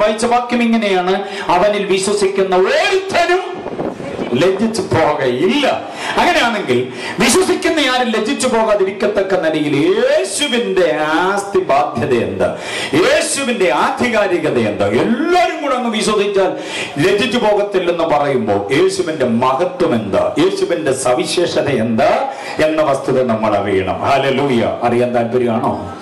വായിച്ച വാക്യം ഇങ്ങനെയാണ്. അവനിൽ വിശ്വസിക്കുന്ന ഓരോരുത്തരും ലജ്ജിച്ചു പോകയില്ല അങ്ങനെയാണെങ്കിൽ വിശ്വസിക്കുന്ന ആരും ലജ്ജിച്ചു പോകാതിരിക്കത്തക്ക നിലയിൽ യേശുവിന്റെ ആസ്തി ബാധ്യത എന്താ? യേശുവിന്റെ ആധികാരികത എന്താ? എല്ലാവരും കൂടെ അങ്ങ് വിശ്വസിച്ചാൽ ലജ്ജിച്ചു പോകത്തില്ലെന്ന് പറയുമ്പോൾ യേശുവിന്റെ മഹത്വം എന്താ? യേശുവിന്റെ സവിശേഷത എന്താ? എന്ന വസ്തുത നമ്മൾ അറിയണം. ഹാലലൂയ അറിയാൻ താല്പര്യമാണോ?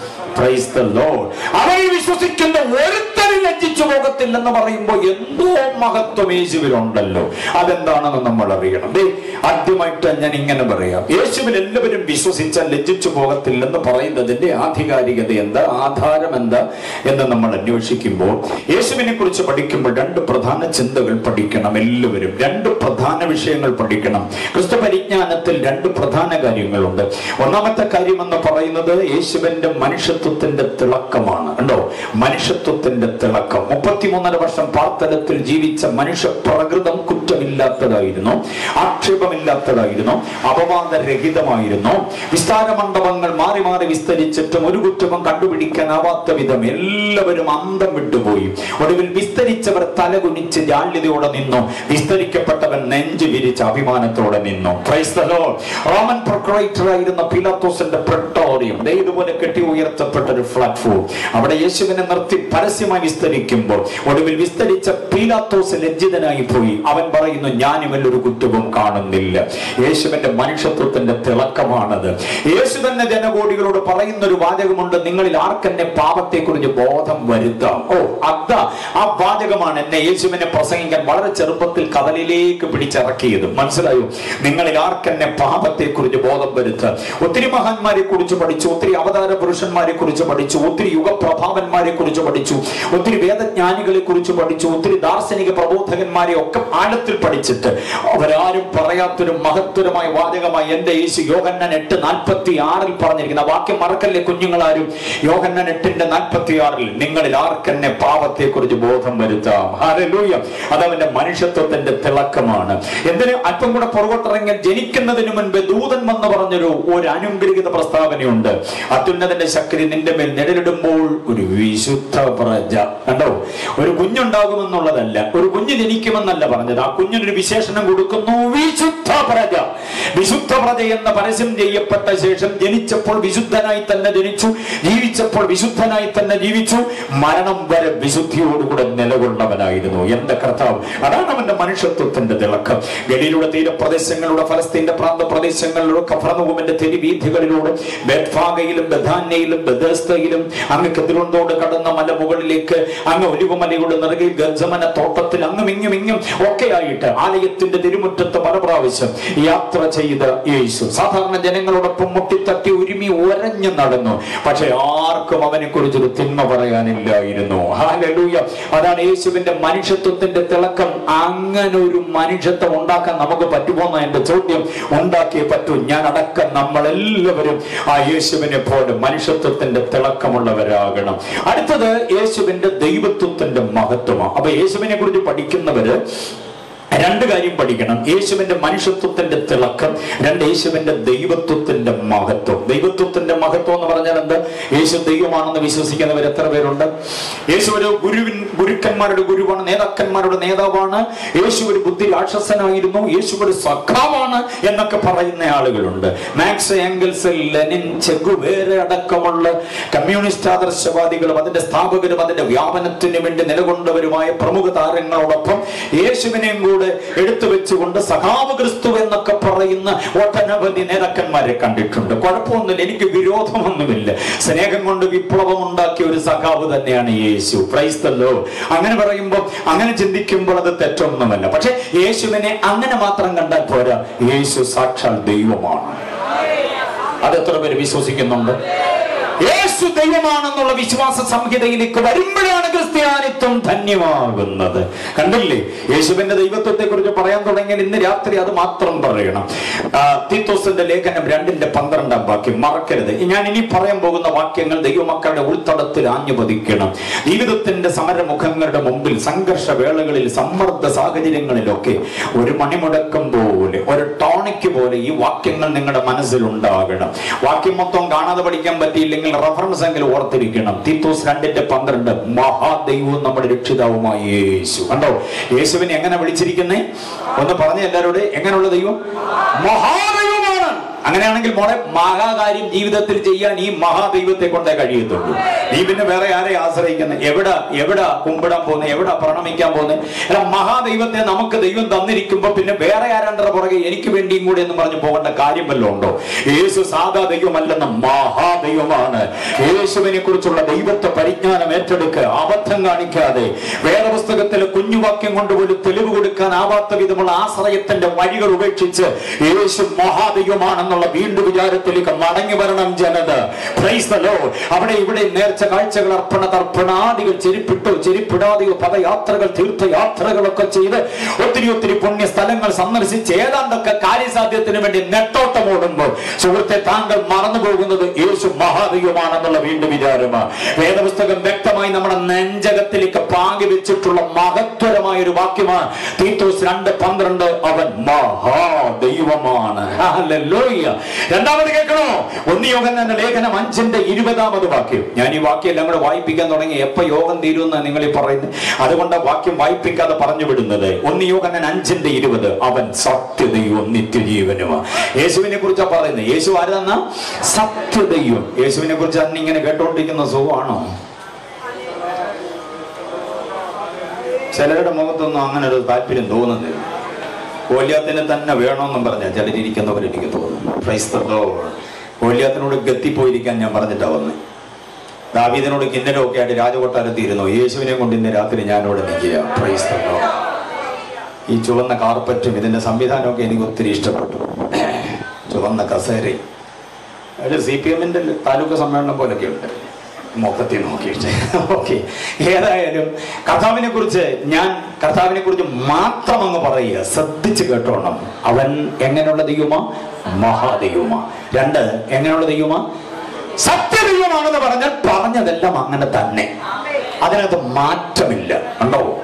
അവരിൽ വിശ്വസിക്കുന്ന ഒരുത്തരും ലജ്ജിച്ചു പോകത്തില്ലെന്ന് പറയുമ്പോൾ എന്തോ മഹത്വം യേശുവിലുണ്ടല്ലോ അതെന്താണെന്ന് നമ്മൾ അറിയണം. ആദ്യമായിട്ട് ഞാൻ ഇങ്ങനെ പറയാം. യേശുവിൽ എല്ലാവരും വിശ്വസിച്ചാൽ ലജ്ജിച്ചു പോകത്തില്ലെന്ന് പറയുന്നതിന്റെ ആധികാരികത എന്താ? ആധാരം എന്താ? എന്ന് നമ്മൾ അന്വേഷിക്കുമ്പോൾ യേശുവിനെ കുറിച്ച് പഠിക്കുമ്പോൾ രണ്ട് പ്രധാന ചിന്തകൾ പഠിക്കണം എല്ലാവരും. രണ്ട് പ്രധാന വിഷയങ്ങൾ പഠിക്കണം. ക്രിസ്തു പരിജ്ഞാനത്തിൽ രണ്ട് പ്രധാന കാര്യങ്ങളുണ്ട്. ഒന്നാമത്തെ കാര്യം എന്ന് പറയുന്നത് യേശുവിന്റെ മനുഷ്യത്വത്തിന്റെ തിളക്കമാണ്. ഉണ്ടോ മനുഷ്യത്വത്തിന്റെ തിളക്കം മുപ്പത്തിമൂന്നര വർഷം പാർത്തലത്തിൽ ജീവിച്ച മനുഷ്യ പ്രകൃതം കുറ്റമില്ലാത്തതായിരുന്നു ആക്ഷേപമില്ലാത്തതായിരുന്നു അപവാദരഹിതമായിരുന്നു. വിസ്താര മണ്ഡപങ്ങൾ മാറി മാറി വിസ്തരിച്ചിട്ടും ഒരു കുറ്റവും കണ്ടുപിടിക്കാനാവാത്ത വിധം എല്ലാവരും അന്തം വിട്ടുപോയി. ഒടുവിൽ വിസ്തരിച്ചവർ തലകുനിച്ച് ജാള്യതയോടെ നിന്നു. വിസ്തരിക്കപ്പെട്ടവൻ നെഞ്ചു വിരിച്ച് അഭിമാനത്തോടെ നിന്നു. റോമൻ പ്രൊക്രൈറ്റർ ആയിരുന്ന പിലാത്തോസിന്റെ പ്രട്ടോറിയം. ഇതുപോലെ കെട്ടി ഉയർത്തപ്പെട്ട ഒരു പ്ലാറ്റ്ഫോം അവിടെ യേശുവിനെ നിർത്തി പരസ്യമായി വിസ്തരിക്കുമ്പോൾ ഒടുവിൽ വിസ്തരിച്ച പീലാത്തോസ് ലജ്ജിതനായി പോയി. അവൻ പറയുന്നു ഞാൻ ഇവല്ലൊരു കുറ്റവും കാണുന്നില്ല. യേശുവിന്റെ മനുഷ്യത്വത്തിന്റെ തിളക്കമാണത്. യേശു തന്നെ ജനകോടികളോട് പറയുന്ന ഒരു വാചകമുണ്ട് നിങ്ങളിൽ ആർക്കെന്നെ പാപത്തെക്കുറിച്ച് ബോധം വരുത്താം? ഓ അതാ ആ വാചകമാണ് എന്നെ യേശുവിനെ പ്രസംഗിക്കാൻ വളരെ ചെറുപ്പത്തിൽ കടലിലേക്ക് പിടിച്ചിറക്കിയത്. മനസ്സിലായോ? നിങ്ങളിൽ ആർക്കെന്നെ പാപത്തെക്കുറിച്ച് ബോധം വരുത്താം? ഒത്തിരി മഹാന്മാരെ കുറിച്ച് പഠിച്ചു ഒത്തിരി അവതാര പുരുഷന്മാരെ കുറിച്ച് പഠിച്ചു ഒത്തിരി യുഗപ്രഭാവന്മാരെ കുറിച്ച് പഠിച്ചു ഒത്തിരി വേദജ്ഞാനികളെ കുറിച്ച് പഠിച്ചു ഒത്തിരി ദാർശനിക പ്രബോധകന്മാരെ ഒക്കെ ആഴത്തിൽ പഠിച്ചിട്ട് അവരാരും പറയാത്തൊരു മഹത്വരമായ വാചകമായി എന്റെ യേശു യോഹന്നാൻ എട്ട് നാൽപ്പത്തി ആറിൽ പറഞ്ഞിരിക്കുന്ന വാക്യം മറക്കല്ലേ കുഞ്ഞുങ്ങളാരും? യോഹന്നാൻ എട്ടിന്റെ നാൽപ്പത്തി ആറിൽ നിങ്ങളിൽ ആർക്കെന്നെ പാപത്തെ കുറിച്ച് ബോധം വരുത്താം? അത് അതവന്റെ മനുഷ്യത്വത്തിന്റെ തിളക്കമാണ്. എന്തിന് അല്പം കൂടെ പുറകോട്ടിറങ്ങി ജനിക്കുന്നതിന് മുൻപ് ദൂതൻ വന്ന് പറഞ്ഞൊരു ഒരു അനുഗ്രഹിത പ്രസ്താവനയുണ്ട്. അത്യുന്നതന്റെ ശക്തി നിന്റെ മേൽ നിഴലിടുമ്പോൾ ഒരു വിശുദ്ധ പ്രജ കണ്ടോ? ഒരു കുഞ്ഞുണ്ടാകുമെന്നുള്ളതല്ല ഒരു കുഞ്ഞ് ജനിക്കുമെന്നല്ല പറഞ്ഞത്. ആ കുഞ്ഞിനൊരു വിശേഷണം കൊടുക്കുന്നു. വിശുദ്ധ പ്രജ വിശുദ്ധ പ്രജ എന്ന പരസ്യം ചെയ്യപ്പെട്ട ശേഷം ജനിച്ചപ്പോൾ വിശുദ്ധനായി തന്നെ ജനിച്ചു ജീവിച്ചപ്പോൾ വിശുദ്ധനായി തന്നെ ജീവിച്ചു. മരണം വരെ വിശുദ്ധിയോടുകൂടെ നിലകൊള്ളവനായിരുന്നു. എന്റെ കർത്താവ് അതാണ് അവന്റെ മനുഷ്യത്വത്തിന്റെ തിളക്കം. ഗലിയിലൂടെ തീരപ്രദേശങ്ങളിലൂടെ ഫലസ്തീന്റെ പ്രാന്ത പ്രദേശങ്ങളിലൂടെ കഫറനൂമിന്റെ തെരുവീഥികളിലൂടെ ബെത്ഫാഗയിലും ബഥാന്യയിലും ബദസ്തയിലും അങ്ങ് കെതിരുണ്ടോട് കടന്ന മലമുകളിലേക്ക് അങ്ങ് ഒലിവുമലയുടെ നിറകിൽ ഗജമന തോട്ടത്തിൽ അങ്ങും ഇങ്ങും ഇങ്ങും ഒക്കെ ആയിട്ട് ആലയത്തിന്റെ തിരുമുറ്റത്ത് പല പ്രാവശ്യം യാത്ര ചെയ്ത യേശു. സാധാരണ ജനങ്ങളോടൊപ്പം മുട്ടിത്തട്ടി ഒരുമി ഉരഞ്ഞു നടന്നു. പക്ഷെ ആർക്കും അവനെ കുറിച്ചൊരു തിന്മ പറയാനില്ലായിരുന്നു. അതാണ് യേശുവിന്റെ മനുഷ്യത്വത്തിന്റെ തിളക്കം. അങ്ങനെ ഒരു മനുഷ്യത്വം ഉണ്ടാക്കാൻ നമുക്ക് പറ്റുമോന്ന എന്റെ ചോദ്യം? ഉണ്ടാക്കിയേ പറ്റൂ. ഞാൻ അടക്കം നമ്മളെല്ലാവരും ആ യേശുവിനെ പോലെ മനുഷ്യത്വത്തിന്റെ തിളക്കമുള്ളവരാകണം. അടുത്തത് യേശുവിന്റെ ദൈവത്വത്തിന്റെ മഹത്വമാണ് അപ്പൊ യേശുവിനെ കുറിച്ച് പഠിക്കുന്നവര് രണ്ട് കാര്യം പഠിക്കണം. യേശുവിന്റെ മനുഷ്യത്വത്തിന്റെ തിളക്കം രണ്ട് യേശുവിന്റെ ദൈവത്വത്തിന്റെ മഹത്വം. ദൈവത്വത്തിന്റെ മഹത്വം എന്ന് പറഞ്ഞാൽ എന്ത്? യേശു ദൈവമാണെന്ന് വിശ്വസിക്കുന്നവർ എത്ര പേരുണ്ട്? യേശു ഒരു ഗുരുവിൻ ഗുരുക്കന്മാരുടെ ഗുരുവാണ് നേതാക്കന്മാരുടെ നേതാവാണ്. യേശു ഒരു ബുദ്ധി രാക്ഷസനായിരുന്നു യേശു ഒരു സഖാവാണ് എന്നൊക്കെ പറയുന്ന ആളുകളുണ്ട്. Marx Engels Lenin Che Guevara അടക്കമുള്ള കമ്മ്യൂണിസ്റ്റ് ആദർശവാദികളും അതിന്റെ സ്ഥാപകരും അതിന്റെ വ്യാപനത്തിന് വേണ്ടി നിലകൊണ്ടവരുമായ പ്രമുഖ താരങ്ങളോടൊപ്പം യേശുവിനെയും കൂടെ എടുത്തു വെച്ചുകൊണ്ട് സഖാവ് ക്രിസ്തു എന്നൊക്കെ പറയുന്ന ഒട്ടനവധി നേതാക്കന്മാരെ കണ്ടിട്ടുണ്ട്. കുഴപ്പമൊന്നുമില്ല. എനിക്ക് വിരോധമൊന്നുമില്ല. സ്നേഹം കൊണ്ട് വിപ്ലവം ഉണ്ടാക്കിയ ഒരു സഖാവ് തന്നെയാണ് യേശു. ക്രൈസ്തല്ലോ അങ്ങനെ പറയുമ്പോൾ അങ്ങനെ ചിന്തിക്കുമ്പോൾ അത് തെറ്റൊന്നുമല്ല. പക്ഷെ യേശുവിനെ അങ്ങനെ മാത്രം കണ്ടാൽ പോരാ. യേശു സാക്ഷാൽ ദൈവമാണ്. അത് എത്ര പേര് വിശ്വസിക്കുന്നുണ്ട്? യേശു ദൈവമാണെന്നുള്ള വിശ്വാസ സംഹിതയിലേക്ക് വരുമ്പോഴാണ് ക്രിസ്ത്യാനിത്വം ധന്യമാകുന്നത്. കണ്ടില്ലേ? യേശുവിന്റെ ദൈവത്വത്തെ കുറിച്ച് പറയാൻ തുടങ്ങിയാൽ ഇന്ന് രാത്രി അത് മാത്രം പറയണം. തീത്തോസിന്റെ ലേഖനം രണ്ടിന്റെ പന്ത്രണ്ടാം വാക്യം. മറക്കരുത്. ഞാൻ ഇനി പറയാൻ പോകുന്ന വാക്യങ്ങൾ ദൈവമക്കളുടെ ഉൾത്തടത്തിൽ ആഞ്ഞുപതിക്കണം. ജീവിതത്തിന്റെ സമരമുഖങ്ങളുടെ മുമ്പിൽ സംഘർഷ വേളകളിൽ സമ്മർദ്ദ സാഹചര്യങ്ങളിലൊക്കെ ഒരു മണിമുടക്കം പോലെ ഒരു ടോണിക്ക് പോലെ ഈ വാക്യങ്ങൾ നിങ്ങളുടെ മനസ്സിൽ ഉണ്ടാകണം വാക്യം മൊത്തം കാണാതെ പഠിക്കാൻ പറ്റിയില്ലെങ്കിൽ റഫറൻസ് എങ്കിലും ഓർത്തിരിക്കണം. തീത്തോസ് രണ്ടിന്റെ പന്ത്രണ്ട്. മഹാ മഹാദൈവവും നമ്മുടെ രക്ഷിതാവുമായ യേശു. കണ്ടോ? യേശുവിനെ എങ്ങനെ വിളിച്ചിരിക്കുന്നേ? ഒന്ന് പറഞ്ഞ എല്ലാവരോട് എങ്ങനെയുള്ള ദൈവം? മഹാദൈവമാണ് അങ്ങനെയാണെങ്കിൽ മോളെ മഹാകാര്യം ജീവിതത്തിൽ ചെയ്യാൻ ഈ മഹാദൈവത്തെ കൊണ്ടേ കഴിയത്തുള്ളൂ. നീ പിന്നെ വേറെ ആരെ ആശ്രയിക്കുന്നത് എവിടെ എവിടെ കുമ്പിടാൻ പോകുന്നത് എവിടെ പ്രണമിക്കാൻ പോകുന്നത് അല്ല മഹാദൈവത്തെ നമുക്ക് ദൈവം തന്നിരിക്കുമ്പോ പിന്നെ വേറെ ആരാണ്ടറ പുറകെ എനിക്ക് വേണ്ടിയും കൂടെ എന്ന് പറഞ്ഞു പോകേണ്ട കാര്യം വല്ലതും ഉണ്ടോ? യേശു സാധാ ദൈവമല്ലെന്ന് മഹാദൈവമാണ്. യേശുവിനെ കുറിച്ചുള്ള ദൈവത്തെ പരിജ്ഞാനം ഏറ്റെടുക്കുക അബദ്ധം കാണിക്കാതെ. വേദപുസ്തകത്തിലെ കുഞ്ഞുവാക്യം കൊണ്ട് പോലും തെളിവ് കൊടുക്കാൻ ആവാത്ത വിധമുള്ള ആശ്രയത്തിന്റെ വഴികൾ ഉപേക്ഷിച്ച് യേശു മഹാദൈവമാണെന്നുള്ള വീണ്ടും വിചാരത്തിലേക്ക് മടങ്ങി വരണം ജനത. അവിടെ ഇവിടെ നേർച്ച കാഴ്ചകൾ അർപ്പണ തർപ്പണാദികൾ ചെരിപ്പിട്ടോ ചെരിപ്പിടാതെയോ പദയാത്രകൾ തീർത്ഥയാത്രകളൊക്കെ ചെയ്ത് ഒത്തിരി ഒത്തിരി പുണ്യ സ്ഥലങ്ങൾ സന്ദർശിച്ച് ഏതാണ്ടൊക്കെ കാര്യസാധ്യത്തിന് വേണ്ടി നെട്ടോട്ടം ഓടുമ്പോൾ സുഹൃത്തെ താങ്കൾ മറന്നു പോകുന്നത് യേശു മഹാദൈവമാണെന്നുള്ള വീണ്ടും വിചാരമാണ് വേദപുസ്തകം വ്യക്തമായി നമ്മുടെ നെഞ്ചകത്തിലേക്ക് പാകി വെച്ചിട്ടുള്ള മഹത്വരമായ ഒരു വാക്യമാണ് തീത്തോസ് രണ്ട് പന്ത്രണ്ട് അവൻ മഹാദൈവമാണ് ഹല്ലേലൂയ. രണ്ടാമത് കേൾക്കണോ? ഒന്ന് യോഗം തന്നെ ലേഖനം അഞ്ചിന്റെ ഇരുപതാമത് വാക്യം. ഞാൻ ഈ വാക്യം എല്ലാം കൂടെ വായിപ്പിക്കാൻ തുടങ്ങി. എപ്പോ യോഗം തീരുമെന്ന് നിങ്ങൾ ഈ പറയുന്നത്? അതുകൊണ്ട് വാക്യം വായിപ്പിക്കാതെ പറഞ്ഞു വിടുന്നത്. ഒന്ന് യോഗം തന്നെ അഞ്ചിന്റെ ഇരുപത്. അവൻ സത്യദൈവം നിത്യജീവനും യേശുവിനെ കുറിച്ചാണ് പറയുന്നത്. യേശു ആരെന്ന സത്യദൈവം യേശുവിനെ കുറിച്ച് അന്ന് ഇങ്ങനെ കേട്ടോണ്ടിരിക്കുന്ന സുഖമാണോ? ചിലരുടെ മുഖത്തൊന്നും അങ്ങനെ ഒരു താല്പര്യം തോന്നുന്നില്ല. ഗോല്യാത്തിനെ തന്നെ വേണമെന്നും പറഞ്ഞ ചിലരിയ്ക്കുന്നവർ എനിക്ക് തോന്നുന്നു. ക്രൈസ്തവോ ഗോല്യാത്തിനോട് ഗത്തിപ്പോയിരിക്കാൻ ഞാൻ പറഞ്ഞിട്ടാ വന്ന്. ദാവീദിനോട് കിന്നരമൊക്കെ ആയിട്ട് രാജകൊട്ടാരത്തിയിരുന്നു യേശുവിനെ കൊണ്ട് ഇന്ന് രാത്രി ഞാനോട് നിൽക്കുക ഈ ചുവന്ന കാർപ്പറ്റും ഇതിന്റെ സംവിധാനമൊക്കെ എനിക്ക് ഒത്തിരി ഇഷ്ടപ്പെട്ടു. ചുവന്ന കസേരയും. അതിൽ സി പി എമ്മിന്റെ താലൂക്ക് സമ്മേളനം പോലൊക്കെ ഉണ്ട്. മൊത്തത്തിൽ നോക്കിയിട്ട് ഓക്കെ ഏതായാലും കർത്താവിനെ കുറിച്ച് ഞാൻ കർത്താവിനെ കുറിച്ച് മാത്രം അങ്ങ് പറയുക. ശ്രദ്ധിച്ച് കേട്ടോണം. അവൻ എങ്ങനെയുള്ള ദൈവമ? മഹാദൈവമ. രണ്ട് എങ്ങനെയുള്ള ദൈവമ? സത്യദൈവമാണെന്ന് പറഞ്ഞാൽ പറഞ്ഞതെല്ലാം അങ്ങനെ തന്നെ. അതിനകത്ത് മാറ്റമില്ല. ഉണ്ടോ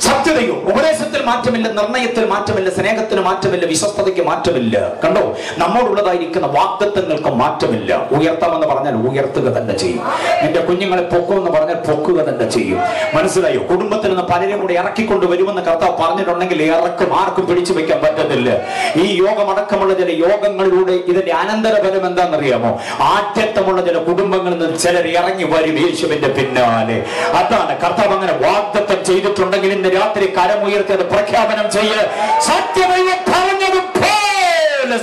സത്യതയോ? ഉപദേശത്തിൽ മാറ്റമില്ല നിർണയത്തിൽ മാറ്റമില്ല സ്നേഹത്തിന് മാറ്റമില്ല വിശ്വസ്തതയ്ക്ക് മാറ്റമില്ല. കണ്ടോ? നമ്മോടുള്ളതായിരിക്കുന്ന വാഗ്ദത്വങ്ങൾക്ക് മാറ്റമില്ല. ഉയർത്താമെന്ന് പറഞ്ഞാൽ ഉയർത്തുക തന്നെ ചെയ്യും. എന്റെ കുഞ്ഞുങ്ങളെ പൊക്കുമെന്ന് പറഞ്ഞാൽ പൊക്കുക തന്നെ ചെയ്യും. മനസ്സിലായോ? കുടുംബത്തിൽ നിന്ന് പലരും കൂടി ഇറക്കിക്കൊണ്ട് വരുമെന്ന് കർത്താവ് പറഞ്ഞിട്ടുണ്ടെങ്കിൽ ഇറക്കും ആർക്കും പിടിച്ചു വെക്കാൻ പറ്റത്തില്ല. ഈ യോഗമടക്കമുള്ള ചില യോഗങ്ങളിലൂടെ ഇതിന്റെ അനന്തരഫലം എന്താണെന്നറിയാമോ? ആറ്റത്തമുള്ള ചില കുടുംബങ്ങളിൽ നിന്ന് ചിലർ ഇറങ്ങി വരും യേശുവിന്റെ പിന്നാലെ. അതാണ് കർത്താവ് അങ്ങനെ വാഗ്ദത്തം ചെയ്തിട്ടുണ്ടെങ്കിൽ ഇന്ന് രാത്രി കരമുയർത്തിയത് പ്രഖ്യാപനം ചെയ്യ. സത്യമായി പറഞ്ഞതുപോലെ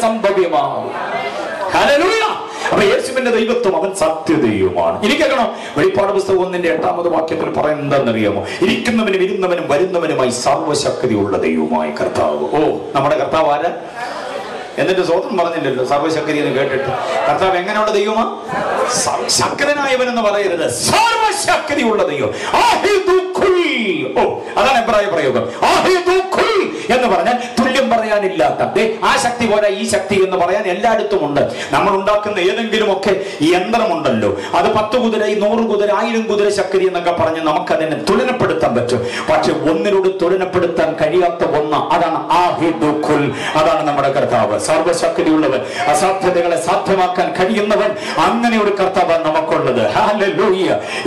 ഹല്ലേലൂയ. അപ്പൊ യേശുവിന്റെ ദൈവത്വം അവൻ സത്യതയുമാണ് ഇനി കേൾക്കണം വെളിപ്പാട് പുസ്തകം ഒന്നിന്റെ എട്ടാമത് വാക്യത്തിൽ പറയുന്നത് എന്താണെന്നറിയാമോ ഇരിക്കുന്നവനും ഇരുന്നവനും വരുന്നവനുമായി സർവശക്തിയുള്ള ദൈവമായി കർത്താവ്. ഓ നമ്മുടെ കർത്താവ് ആരാ? എന്നിട്ട് സ്വതന്ത്രം പറഞ്ഞില്ലല്ലോ സർവശക്തി എന്ന് കേട്ടിട്ട്. കർത്താവ് എങ്ങനെയുള്ള ദൈവമാ? സർവശക്തനായവൻ ശക്തനായവൻ എന്ന് പറയരുത്. സർവശക്തിയുള്ള ദൈവം. ഓ അതാണ് എബ്രായ പ്രയോഗം എന്ന് പറഞ്ഞാൽ തുല്യം പറയാനില്ലാത്ത. ആ ശക്തി പോലെ ഈ ശക്തി എന്ന് പറയാൻ എല്ലായിടത്തും ഉണ്ട്. നമ്മൾ ഉണ്ടാക്കുന്ന ഏതെങ്കിലുമൊക്കെ യന്ത്രമുണ്ടല്ലോ. അത് പത്ത് കുതിര നൂറ് കുതിര ആയിരം കുതിര ശക്തി എന്നൊക്കെ പറഞ്ഞ് നമുക്കതിനെ തുലനപ്പെടുത്താൻ പറ്റും. പക്ഷെ ഒന്നിനോട് തുലനപ്പെടുത്താൻ കഴിയാത്ത ഒന്ന് അതാണ് അതാണ് നമ്മുടെ കർത്താവ്. സർവശക്തിയുള്ളവൻ അസാധ്യതകളെ സാധ്യമാക്കാൻ കഴിയുന്നവൻ അങ്ങനെ ഒരു കർത്താവ് നമുക്കുള്ളത്.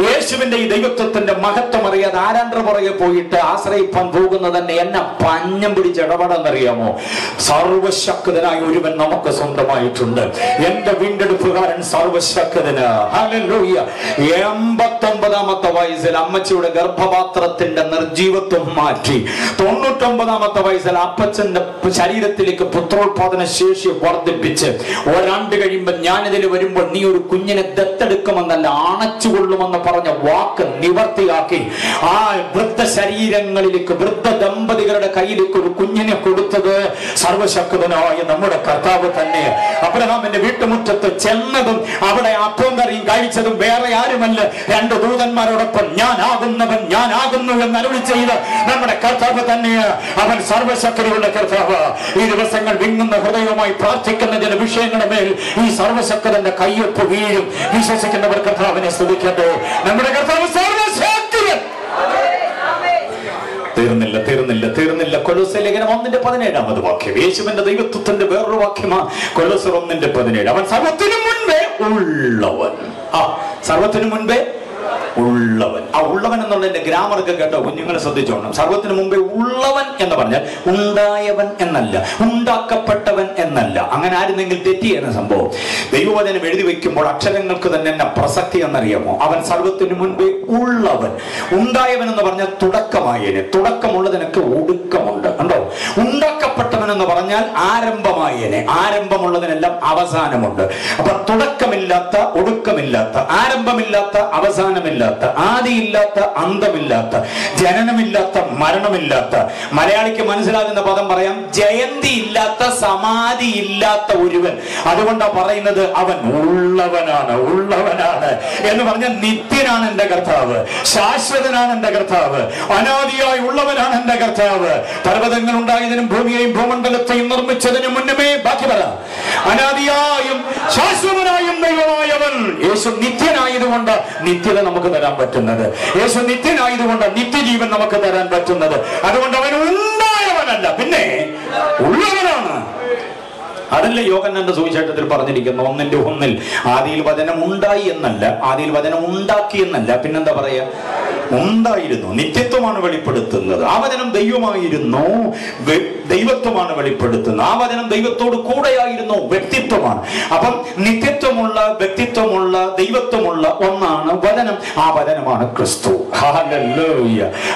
യേശുവിന്റെ ഈ ദൈവത്വത്തിന്റെ മഹത്വം അറിയാതെ ആരാണ്ടർ പുറകെ പോയിട്ട് ആശ്രയിപ്പാൻ പോകുന്നത് തന്നെ എന്നെ പഞ്ഞം പിടിച്ച് ഇടപെടാന്നറിയാമോ? സർവശക്തനായ ഒരുവൻ നമുക്ക് സ്വന്തമായിട്ടുണ്ട്. എന്റെ വീണ്ടെടുപ്പുകാരൻ സർവശക്തന്. എൺപത്തൊമ്പതാമത്തെ വയസ്സിൽ അമ്മച്ചിയുടെ ഗർഭപാത്രത്തിന്റെ നിർജീവത്വം മാറ്റി. തൊണ്ണൂറ്റൊമ്പതാമത്തെ വയസ്സിൽ അപ്പച്ചന്റെ ശരീരത്തിലേക്ക് പുത്രോത്പാദന ശേഷി വർദ്ധിപ്പിച്ച്. ഒരാണ്ട് കഴിയുമ്പോൾ ഞാനിതിൽ വരുമ്പോൾ നീ ഒരു കുഞ്ഞിനെ ദത്തെടുക്കുമെന്നല്ല അണച്ചുകൊള്ളുമെന്ന് പറഞ്ഞ വാക്ക് നിവർത്തിയാക്കി. ആ വൃദ്ധ ശരീരങ്ങളിലേക്ക് വൃദ്ധ ദമ്പതികളുടെ കയ്യിലേക്ക് ഒരു കുഞ്ഞിനെ കൊടുത്തത് സർവശക്തനായ നമ്മുടെ കർത്താവ് തന്നെ. അബ്രഹാമിന്റെ വീട്ടുമുറ്റത്ത് ചെന്നതും അവിടെ അപ്പവും കറിയും കഴിച്ചതും വേറെ ആരുമല്ല. രണ്ട് ദൂതന്മാരോടൊപ്പം ഞാൻ ഞാനാകുന്നു എന്ന് അരുളി ചെയ്ത് നമ്മുടെ കർത്താവ് തന്നെ. അവൻ സർവശക്തിയുള്ള കർത്താവ്. ഈ ദിവസങ്ങൾ വിങ്ങുന്ന ഹൃദയവുമായി പ്രാർത്ഥിക്കുന്ന ചില വിഷയങ്ങളുടെ മേൽ ഈ സർവശക്തന്റെ കയ്യൊപ്പ് വീഴും. വിശ്വസിക്കുന്നവർ കർത്താവിനെ സ്തുതിക്കട്ടെ. നമ്മുടെ കർത്താവ് തീർന്നില്ല കൊലോസ ലേഖനം ഒന്നിന്റെ പതിനേഴാമത് വാക്യം. യേശുവിന്റെ ദൈവത്വത്തിന്റെ വേറൊരു വാക്യമാ. കൊലോസർ ഒന്നിന്റെ പതിനേഴ്. അവൻ സർവത്തിനു മുൻപേ ഉള്ളവൻ. ആ സർവത്തിനു മുൻപേ ഉള്ളവൻ. ആ ഉള്ളവൻ എന്നുള്ളതിന്റെ ഗ്രാമറൊക്കെ കേട്ടോ കുഞ്ഞുങ്ങളെ ശ്രദ്ധിച്ചോണം. സർവത്തിന് മുമ്പേ ഉള്ളവൻ എന്ന് പറഞ്ഞാൽ ഉണ്ടായവൻ എന്നല്ല ഉണ്ടാക്കപ്പെട്ടവൻ എന്നല്ല. അങ്ങനെ ആരുന്നെങ്കിൽ തെറ്റിയാണ് സംഭവം. ദൈവവചനം എഴുതി വെക്കുമ്പോൾ അക്ഷരങ്ങൾക്ക് തന്നെ എന്നെ പ്രസക്തി എന്നറിയാമോ? അവൻ സർവത്തിന് മുൻപേ ഉള്ളവൻ. ഉണ്ടായവൻ എന്ന് പറഞ്ഞാൽ തുടക്കമായേനെ. തുടക്കമുള്ളതിനൊക്കെ ഒടുക്കമുണ്ട്. കണ്ടോ? ഉണ്ടാക്കപ്പെട്ടവൻ എന്ന് പറഞ്ഞാൽ ആരംഭമായേനെ. ആരംഭമുള്ളതിനെല്ലാം അവസാനമുണ്ട്. അപ്പൊ തുടക്കമില്ലാത്ത ഒടുക്കമില്ലാത്ത ആരംഭമില്ലാത്ത അവസാനമില്ലാത്ത ആദിയില്ലാത്ത അന്തമില്ലാത്ത ജനനമില്ലാത്ത മരണമില്ലാത്ത മലയാളിക്ക് മനസ്സിലാകുന്ന പദം പറയാം ജയന്തി ഇല്ലാത്ത സമാധി ഇല്ലാത്ത ഒരുവൻ. അതുകൊണ്ടാ പറയുന്നത് അവൻ ഉള്ളവനാണ് ഉള്ളവനാണ് എന്ന് പറഞ്ഞ നിത്യനാണ് എന്റെ കർത്താവ് ശാശ്വതനാണ് എന്റെ കർത്താവ് അനാദിയായി ഉള്ളവനാണ് എന്റെ കർത്താവ്. പർവതങ്ങൾ ഉണ്ടായതിനും ഭൂമിയെയും ഭൂമണ്ഡലത്തെയും നിർമ്മിച്ചതിനും മുന്നമേ ബാക്കി പറ. അനാദിയായും യേശു നിത്യനായതുകൊണ്ട് നിത്യത നമുക്ക് തരാൻ പറ്റുന്നത്. യേശു നിത്യനായതുകൊണ്ട് നിത്യജീവൻ നമുക്ക് തരാൻ പറ്റുന്നത്. അതുകൊണ്ട് അവൻ ഉണ്ടായവനല്ല പിന്നെ ഉള്ളവനാണ്. അതല്ലേ എന്റെ സുവിശേഷത്തിൽ പറഞ്ഞിരിക്കുന്നു ഒന്നിന്റെ ഒന്നിൽ ആദിയിൽ വചനം ഉണ്ടായി എന്നല്ല ആദിയിൽ വചനം ഉണ്ടാക്കി എന്നല്ല. പിന്നെന്താ പറയാ? ഉണ്ടായിരുന്നു നിത്യത്വമാണ് വെളിപ്പെടുത്തുന്നത്. ആ വചനം ദൈവമായിരുന്നു ദൈവത്വമാണ് വെളിപ്പെടുത്തുന്നത്. ആ വചനം ദൈവത്തോട് കൂടെയായിരുന്നു വ്യക്തിത്വമാണ്. അപ്പം നിത്യത്വമുള്ള വ്യക്തിത്വമുള്ള ദൈവത്വമുള്ള ഒന്നാണ് വചനം. ആ വചനമാണ് ക്രിസ്തു.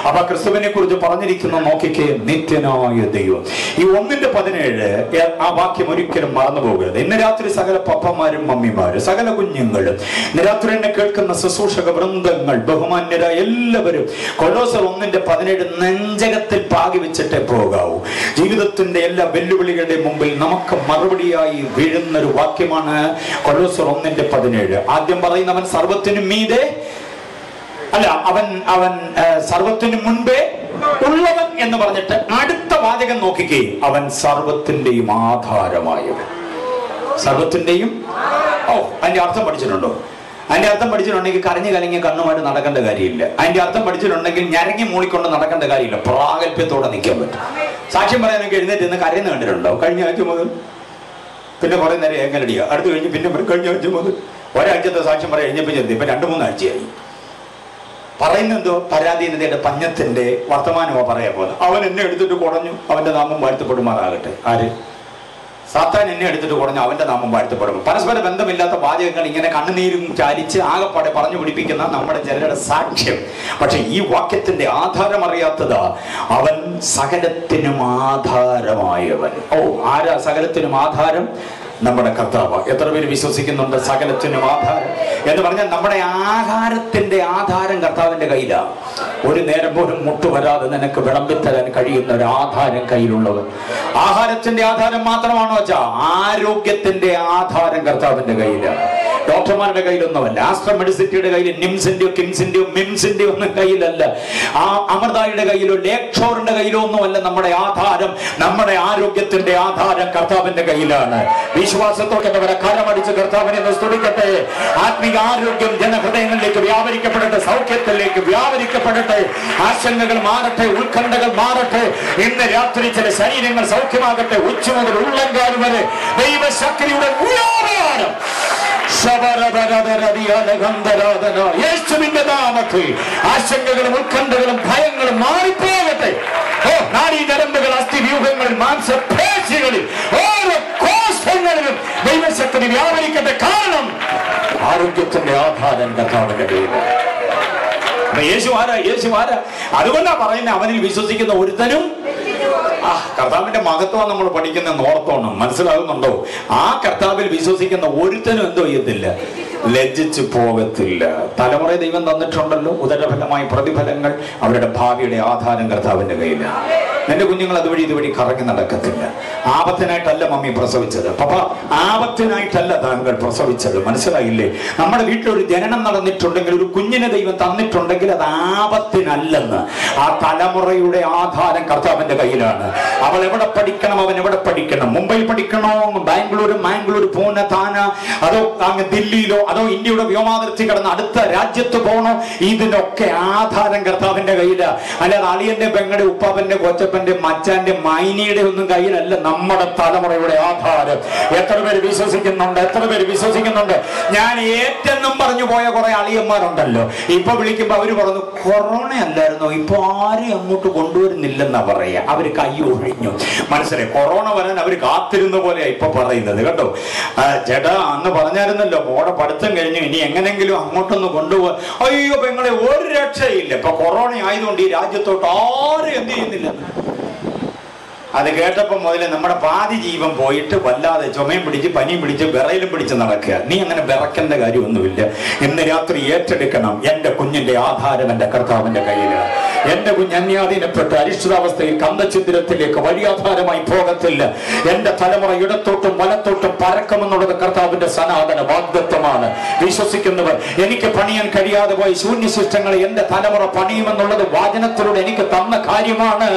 അപ്പൊ ക്രിസ്തുവിനെ കുറിച്ച് പറഞ്ഞിരിക്കുന്ന നോക്കിക്കേ നിത്യനായ ദൈവം. ഈ ഒന്നിന്റെ പതിനേഴ് ആ വാക്യം ഒരിക്കലും മറന്നു പോകരുത്. ഇന്ന് രാത്രി സകല പപ്പമാരും മമ്മിമാരും സകല കുഞ്ഞുങ്ങളും ഇന്ന് രാത്രി എന്നെ കേൾക്കുന്ന ശുശ്രൂഷക വൃന്ദങ്ങൾ ബഹുമാന്യരായ എല്ലാവരും കൊലോസർ ഒന്നിന്റെ പതിനേഴ് നെഞ്ചകത്തിൽ പാകി വെച്ചിട്ടേ പോകാവൂ. ജീവിതത്തിന്റെ എല്ലാ വെല്ലുവിളികളുടെയും മുമ്പിൽ നമുക്ക് മറുപടിയായി വീഴുന്ന ഒരു വാക്യമാണ് കൊലോസർ ഒന്നിന്റെ പതിനേഴ്. ആദ്യം പറയുന്നവൻ സർവത്തിനും മീതെ അല്ല അവൻ അവൻ സർവത്തിന് മുൻപേ ഉള്ളവൻ എന്ന് പറഞ്ഞിട്ട് അടുത്ത വാചകം നോക്കിക്കേ. അവൻ സർവത്തിന്റെയും ആധാരമായവൻ. സർവത്തിന്റെയും? ഓ അതിന്റെ അർത്ഥം പഠിച്ചിട്ടുണ്ടോ? അതിന്റെ അർത്ഥം പഠിച്ചിട്ടുണ്ടെങ്കിൽ കരഞ്ഞു കലങ്ങി കണ്ണുമായിട്ട് നടക്കേണ്ട കാര്യമില്ല. അതിന്റെ അർത്ഥം പഠിച്ചിട്ടുണ്ടെങ്കിൽ ഞരങ്ങി മൂളിക്കൊണ്ട് നടക്കേണ്ട കാര്യമില്ല. പ്രാഗൽഭ്യത്തോടെ നിൽക്കാൻ പറ്റും. സാക്ഷ്യം പറയാനൊക്കെ എഴുന്നേറ്റ് ഇന്ന് കരയുന്ന കണ്ടിട്ടുണ്ടോ? കഴിഞ്ഞ ആഴ്ച മുതൽ. പിന്നെ കുറെ നേരം എങ്ങനടിയാ അടുത്ത് കഴിഞ്ഞ് പിന്നെ പറയും, കഴിഞ്ഞ ആഴ്ച മുതൽ. ഒരാഴ്ചത്തെ സാക്ഷ്യം പറയാൻ കഴിഞ്ഞപ്പോൾ ചെറുതി ഇപ്പൊ രണ്ടു മൂന്നാഴ്ചയായി. പറയുന്നെന്തോ? പരാധീനതയുടെ പഞ്ഞത്തിന്റെ വർത്തമാനമോ പറയാ പോലെ അവൻ എന്നെ എടുത്തിട്ട് കുടഞ്ഞു അവന്റെ നാമം വാഴ്ത്തപ്പെടുമാറാകട്ടെ. ആര്? സാത്താൻ എന്നെ എടുത്തിട്ട് കുടഞ്ഞു അവന്റെ നാമം വാഴ്ത്തപ്പെടും. പരസ്പര ബന്ധമില്ലാത്ത വാചകങ്ങൾ ഇങ്ങനെ കണ്ണുനീരും ചാലിച്ച് ആകപ്പാടെ പറഞ്ഞു പിടിപ്പിക്കുന്ന നമ്മുടെ ജനരുടെ സാക്ഷ്യം. പക്ഷെ ഈ വാക്യത്തിന്റെ ആധാരം അറിയാത്തത് അവൻ സകലത്തിനും ആധാരമായവൻ. ഓ ആരാ സകലത്തിനും ആധാരം? നമ്മുടെ കർത്താവ്. എത്ര പേര് വിശ്വസിക്കുന്നുണ്ട്? സകലത്തിനും ആധാരം. എന്ന് പറഞ്ഞാൽ നമ്മുടെ ആഹാരത്തിന്റെ ആധാരം കർത്താവിന്റെ കയ്യിലാണ് ഒരു നേരം പോലും മുട്ടു വരാതെ നിനക്ക് വിളമ്പിത്തരാൻ കഴിയുന്ന ഒരു ആധാരം കയ്യിലുള്ളത്. ആഹാരത്തിന്റെ ആധാരം മാത്രമാണോ വെച്ചാ ആരോഗ്യത്തിന്റെ ആധാരം കർത്താവിന്റെ കയ്യിലാണ് ഡോക്ടർമാരുടെ കയ്യിലൊന്നുമല്ല. ആസ്ട്രോ മെഡിസിറ്റിയുടെ കയ്യിൽ നിംസിന്റെയോ കിംസിന്റെയോ മിംസിന്റെയോ ഒന്നും കയ്യിലല്ല. ആ അമൃതായുടെ കയ്യിലോ ലേക്ഷോറിന്റെ കയ്യിലോ ഒന്നുമല്ല നമ്മുടെ ആധാരം. നമ്മുടെ ആരോഗ്യത്തിന്റെ ആധാരം കർത്താവിന്റെ കയ്യിലാണ്. വിശ്വാസത്തോടെ കരമടിച്ച് കർത്താവിനെ സ്തുടിക്കട്ടെ ആത്മീക ആരോഗ്യം ജനഹൃദയങ്ങളിലേക്ക് വ്യാപരിക്കപ്പെടട്ടെ സൗഖ്യത്തിലേക്ക് വ്യാപരിക്കപ്പെടട്ടെ. ആശങ്കകൾ മാറട്ടെ ഉത്കണ്ഠകൾ മാറട്ടെ. ഇന്ന് രാത്രി ചില ശരീരങ്ങൾ സൗഖ്യമാകട്ടെ. ഉച്ച മുതൽ ഉള്ളങ്കാൽ വരെ ദൈവശക്തിയുടെ വ്യാപാരം. യേശുവിന്റെ നാമത്തിൽ ആശങ്കകളും ഉത്കണ്ഠകളും ഭയങ്ങളും മാറിപ്പോകട്ടെ. ഓ ഞരമ്പുകൾ അസ്ഥിവ്യൂഹങ്ങളിൽ മാംസപേശികളിൽ ഓരോ കോശങ്ങളിലും ദൈവശക്തി വ്യാപരിക്കട്ടെ. കാരണം ആരോഗ്യത്തിന്റെ ആധാരം അപ്പൊ യേശു ആരാ? യേശു ആരാ? അതുകൊണ്ടാ പറയുന്നത് അവനിൽ വിശ്വസിക്കുന്ന ഒരുത്തനും ആ കർത്താവിന്റെ മഹത്വം നമ്മൾ പഠിക്കുന്ന ഓർത്തോണം. മനസ്സിലാകുന്നുണ്ടോ? ആ കർത്താവിൽ വിശ്വസിക്കുന്ന ഒരുത്തനും എന്തോ ചെയ്യത്തില്ല ലജ്ജിച്ചു പോകത്തില്ല. തലമുറ ദൈവം തന്നിട്ടുണ്ടല്ലോ. ഉദരഫലമായി പ്രതിഫലങ്ങൾ അവരുടെ ഭാവിയുടെ ആധാരം കർത്താവിന്റെ കയ്യിലാണ്. നിന്റെ കുഞ്ഞുങ്ങൾ അതുവഴി ഇതുവഴി കറങ്ങി നടക്കത്തില്ല. ആപത്തിനായിട്ടല്ല മമ്മി പ്രസവിച്ചത്. പപ്പ ആപത്തിനായിട്ടല്ല താങ്കൾ പ്രസവിച്ചത്. മനസ്സിലായില്ലേ? നമ്മുടെ വീട്ടിൽ ഒരു ജനനം നടന്നിട്ടുണ്ടെങ്കിൽ ഒരു കുഞ്ഞിനെ ദൈവം തന്നിട്ടുണ്ടെങ്കിൽ അത് ആപത്തിനല്ലെന്ന്. ആ തലമുറയുടെ ആധാരം കർത്താവിന്റെ കയ്യിലാണ്. അവൾ എവിടെ പഠിക്കണം? അവൻ എവിടെ പഠിക്കണം? മുംബൈ പഠിക്കണോ? ബാംഗ്ലൂർ മാംഗ്ലൂർ പൂനെ താന? അതോ അങ്ങ് ദില്ലിയിലോ? അതോ ഇന്ത്യയുടെ വ്യോമാതിർത്തി കടന്ന് അടുത്ത രാജ്യത്ത് പോകണോ ഇതിനൊക്കെ ആധാരം കർത്താവിന്റെ കയ്യിലാണ് അല്ലാതെ അളിയന്റെ പെങ്ങടെ ഉപ്പാപ്പന്റെ കൊച്ചപ്പന്റെ വല്യപ്പന്റെ മച്ചാന്റെ മൈനിയുടെ ഒന്നും കയ്യിലല്ല നമ്മുടെ തലമുറയുടെ ആധാരം. എത്ര പേര് വിശ്വസിക്കുന്നുണ്ട്? എത്ര പേര് വിശ്വസിക്കുന്നുണ്ട്? ഞാൻ ഏറ്റെന്നും പറഞ്ഞു പോയ കുറെ അളിയന്മാരുണ്ടല്ലോ. ഇപ്പൊ വിളിക്കുമ്പോ അവർ പറഞ്ഞു കൊറോണ അല്ലായിരുന്നു? ഇപ്പൊ ആരും അങ്ങോട്ട് കൊണ്ടുവരുന്നില്ലെന്നാ പറയാ. അവർ കൈ ഒഴിഞ്ഞു. മനസ്സിലായി? കൊറോണ വരാൻ അവർ കാത്തിരുന്ന പോലെയാ ഇപ്പൊ പറയുന്നത് കേട്ടോ? ചേട്ടാ അന്ന് പറഞ്ഞായിരുന്നല്ലോ മോടെ പഠിത്തം കഴിഞ്ഞു ഇനി എങ്ങനെങ്കിലും അങ്ങോട്ടൊന്ന് കൊണ്ടുപോകാൻ അയ്യോ പെങ്ങളെ ഒരു രക്ഷയില്ല. ഇപ്പൊ കൊറോണ ആയതുകൊണ്ട് ഈ രാജ്യത്തോട്ട് ആരും എന്ത് ചെയ്യുന്നില്ല. അത് കേട്ടപ്പോൾ മുതലേ നമ്മുടെ പാതി ജീവൻ പോയിട്ട് വല്ലാതെ ചുമയും പിടിച്ച് പനിയും പിടിച്ച് വിറയിലും പിടിച്ച് നടക്കുക. നീ അങ്ങനെ വിറക്കേണ്ട കാര്യമൊന്നുമില്ല. ഇന്ന് രാത്രി ഏറ്റെടുക്കണം എന്റെ കുഞ്ഞിന്റെ ആധാരം എന്റെ കർത്താവിന്റെ കയ്യിലാണ് എന്റെ കുഞ്ഞ് അന്യാധീനപ്പെട്ട് അരിഷ്ടതാവസ്ഥയിൽ കന്തചിന്തിരത്തിലേക്ക് വഴിയാധാരമായി പോകത്തില്ല. എന്റെ തലമുറ ഇടത്തോട്ടും വലത്തോട്ടും പരക്കമെന്നുള്ളത് കർത്താവിന്റെ സനാതന വാഗ്ദത്വമാണ് വിശ്വസിക്കുന്നവർ എനിക്ക് പണിയാൻ കഴിയാതെ പോയി ശൂന്യശിഷ്ടങ്ങളെ എന്റെ തലമുറ പണിയുമെന്നുള്ളത് വാചനത്തിലൂടെ എനിക്ക് തന്ന കാര്യമാണ്.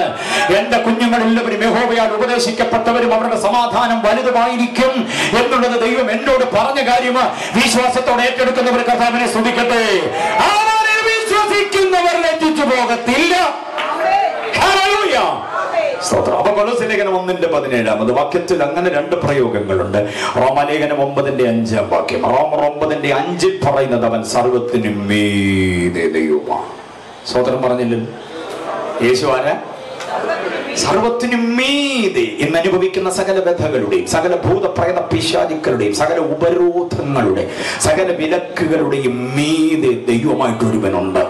എന്റെ കുഞ്ഞുങ്ങളെല്ലാവരും യഹോവയാൽ ഉപദേശിക്കപ്പെട്ടവരും അവരുടെ സമാധാനം വലുതുമായിരിക്കും എന്നുള്ളത് ദൈവം എന്നോട് പറഞ്ഞ കാര്യം വിശ്വാസത്തോടെ ഏറ്റെടുക്കുന്നവർ കർത്താവിനെ ശ്രദ്ധിക്കട്ടെ വിശ്വസിക്കുന്നവർ ലജ്ജിച്ചു പോകത്തില്ല. സ്തോത്രം. അപ്പൊ കൊലോസ് ലേഖനം ഒന്നിന്റെ പതിനേഴാമത് വാക്യത്തിൽ അങ്ങനെ രണ്ട് പ്രയോഗങ്ങളുണ്ട്. റോമലേഖനം ഒമ്പതിന്റെ അഞ്ചാം വാക്യം. റോമർ ഒമ്പതിന്റെ അഞ്ചിൽ പറയുന്നത് അവൻ സർവത്തിനും മീതെ ദൈവമാണ്. സ്തോത്രം പറഞ്ഞില്ല യേശു ആരാ? സർവത്തിനും മീതെ ഇന്ന് അനുഭവിക്കുന്ന സകല വ്യഥകളുടെയും സകല ഭൂതപ്രേത പിശാചിക്കളുടെയും സകല ഉപരോധങ്ങളുടെ സകല വിലക്കുകളുടെയും മീതെ ദൈവമായിട്ട് ഒരുവനുണ്ട്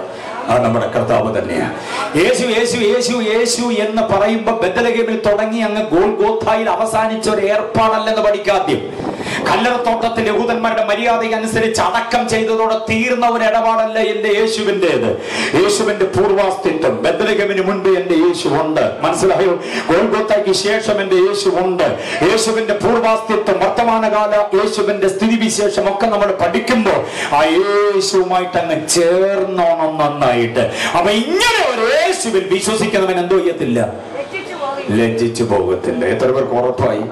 അത് നമ്മുടെ കർത്താവ് തന്നെയാണ് യേശു യേശു യേശു യേശു എന്ന് പറയുമ്പോ ബദലഗേമിൽ തുടങ്ങി അങ്ങ് ഗോൽഗോത്തായിൽ അവസാനിച്ച ഒരു ഏർപ്പാടല്ലെന്ന് പഠിക്കാദ്യം. കല്ലറത്തോട്ടത്തിൽ യഹൂദന്മാരുടെ മര്യാദയ്ക്ക് അനുസരിച്ച് അടക്കം ചെയ്തതോടെ തീർന്ന ഒരു ഇടപാടല്ല എന്റെ യേശുവിന്റെത്. യേശുവിന്റെ പൂർവാസ്തിത്വം. ബദലഗമിന് മുൻപ് എന്റെ യേശു ഉണ്ട് മനസ്സിലായോ? ഗോൾഗോത്തയ്ക്ക് ശേഷം എന്റെ യേശു ഉണ്ട് യേശുവിന്റെ പൂർവാസ്തിത്വം വർത്തമാനകാല യേശുവിന്റെ സ്ഥിതിവിശേഷം ഒക്കെ നമ്മൾ പഠിക്കുമ്പോൾ ആ യേശുവുമായിട്ട് അങ്ങ് ചേർന്നോണം നന്നായിട്ട്. അപ്പൊ ഇങ്ങനെ ഒരു യേശുവിൽ വിശ്വസിക്കുന്നവൻ എന്തോ ചെയ്യത്തില്ല. ലജ്ജിച്ചു പോകത്തില്ല. എത്ര പേർക്ക് ഉറപ്പായി?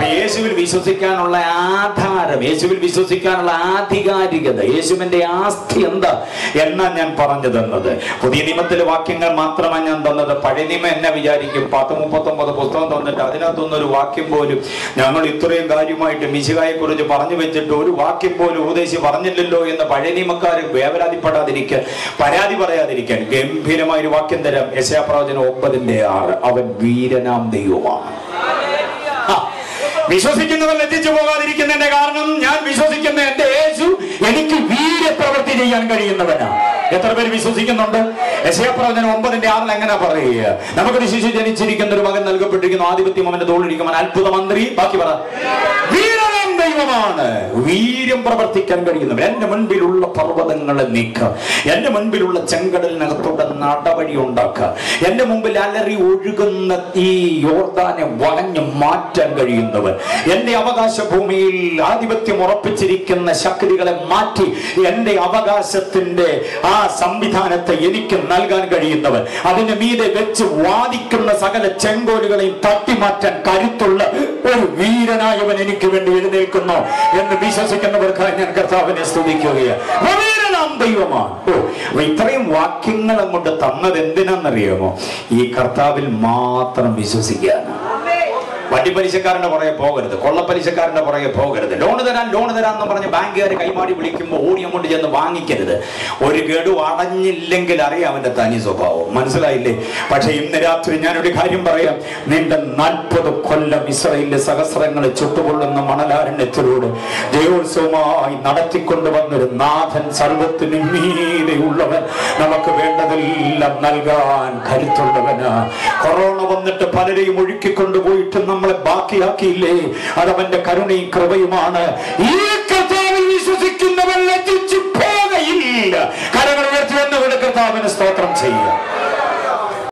അപ്പൊ യേശുവിൽ വിശ്വസിക്കാനുള്ള ആധാരം യേശുവിൽ വിശ്വസിക്കാനുള്ള ആധികാരികത യേശുവിന്റെ ആസ്തി എന്താ എന്നാ ഞാൻ പറഞ്ഞു തന്നത്. പുതിയ നിയമത്തിലെ വാക്യങ്ങൾ മാത്രമാണ് ഞാൻ തന്നത്. പഴയ നിയമം എന്നെ വിചാരിക്കും. പത്ത് മുപ്പത്തൊമ്പത് പുസ്തകം തന്നിട്ട് അതിനകത്തൊന്നും ഒരു വാക്യം പോലും ഞങ്ങൾ ഇത്രയും കാര്യമായിട്ട് മിശികായെ കുറിച്ച് പറഞ്ഞു വെച്ചിട്ട് ഒരു വാക്യം പോലും ഉപദേശി പറഞ്ഞില്ലല്ലോ എന്ന് പഴയ നിയമക്കാർ വേവലാതിപ്പെടാതിരിക്കാൻ പരാതി പറയാതിരിക്കാൻ ഗംഭീരമായ ഒരു വാക്യം തരാം. യശാപ്രവചനം ഒമ്പതിന്റെ ആറ്. അവൻ വീരനാം ദൈവമാണ്. വിശ്വസിക്കുന്നവർ ലജ്ജിച്ചു പോകാതിരിക്കുന്നതിന്റെ കാരണം ഞാൻ വിശ്വസിക്കുന്ന എന്റെ യേശു എനിക്ക് വീര്യപ്രവൃത്തി ചെയ്യാൻ കഴിയുന്നവനാണ്. എത്ര പേര് വിശ്വസിക്കുന്നുണ്ട്? യശയപ്രവചനം ഒമ്പതിന്റെ ആറിൽ എങ്ങനെ പറയുക? നമുക്കൊരു ശിശു ജനിച്ചിരിക്കുന്ന ഒരു മകൻ നൽകപ്പെട്ടിരിക്കുന്നു. ആധിപത്യം അവന്റെ തോളിരിക്കുവാൻ അത്ഭുത മന്ത്രി ബാക്കി പറ. വീരനാം ദൈവമാണ്. വീര്യം പ്രവർത്തിക്കാൻ കഴിയുന്നവൻ എന്റെ മുൻപിലുള്ള പർവതങ്ങളെ നീക്കുക. എന്റെ മുൻപിലുള്ള ചെങ്കടലിനകത്തോടെ നടവഴി ഉണ്ടാക്കുക. എന്റെ മുമ്പിൽ അലറി ഒഴുകുന്ന ഈ യോർദാനെ വളഞ്ഞു മാറ്റാൻ കഴിയുന്നവൻ എന്റെ അവകാശ ഭൂമിയിൽ ആധിപത്യം ഉറപ്പിച്ചിരിക്കുന്ന ശക്തികളെ മാറ്റി എന്റെ അവകാശത്തിന്റെ ആ സംവിധാനത്തെ എനിക്ക് നൽകാൻ കഴിയുന്നവൻ അതിന് മീതെ വെച്ച് വാദിക്കുന്ന സകല ചെങ്കോലുകളെയും തട്ടിമാറ്റാൻ കരുത്തുള്ള ഒരു വീരനായവൻ എനിക്ക് വേണ്ടി എഴുന്നേൽക്കുന്നു. എന്ന് വിശ്വസിക്കുന്നവർക്കായി ഞാൻ കർത്താവിനെ സ്തുതിക്കുകയാണ്. ദൈവമാണ്. ഇത്രയും വാക്യങ്ങൾ അങ്ങോട്ട് തന്നത് എന്തിനാണെന്നറിയാമോ? ഈ കർത്താവിൽ മാത്രം വിശ്വസിക്കാനാണ് വട്ടിപ്പലിശക്കാരന്റെ പുറകെ പോകരുത് കൊള്ളപ്പലിശക്കാരന്റെ പുറകെ പോകരുത്. ലോൺ തരാൻ ലോൺ തരാൻ എന്ന് പറഞ്ഞ് ബാങ്കുകാർ കൈമാടി വിളിക്കുമ്പോൾ ഓടി അങ്ങോട്ട് ചെന്ന് വാങ്ങിക്കരുത്. ഒരു ഗഡു അടഞ്ഞില്ലെങ്കിൽ അറിയാം അവന്റെ തനി സ്വഭാവം. മനസ്സിലായില്ലേ? പക്ഷെ ഇന്ന് രാത്രി ഞാനൊരു കാര്യം പറയാം. നിന്റെ നാൽപ്പത് കൊല്ലം ഇസ്രയേലിന്റെ സഹസ്രങ്ങളെ ചുട്ടുകൊള്ളുന്ന മണലാരണ്യത്തിലൂടെ ജയോത്സവമായി നടത്തിക്കൊണ്ടുവന്നൊരു നാഥൻ സർവത്തിനും മീതെയുള്ളവൻ. നമുക്ക് വേണ്ടതെല്ലാം നൽകാൻ കരുത്തുള്ളവനാ. കൊറോണ വന്നിട്ട് പലരെയും ഒഴുക്കിക്കൊണ്ടുപോയിട്ട് നമ്മളെ ബാക്കിയാക്കിയില്ലേ? അതവന്റെ കരുണയും കൃപയുമാണ്. ഈ കർത്താവിൽ വിശ്വസിക്കുന്നവൻ ലജ്ജിച്ചു പോകയില്ല കരങ്ങൾ ഉയർത്തി വന്നുകൊണ്ട് കർത്താവിന് സ്തോത്രം ചെയ്യുക.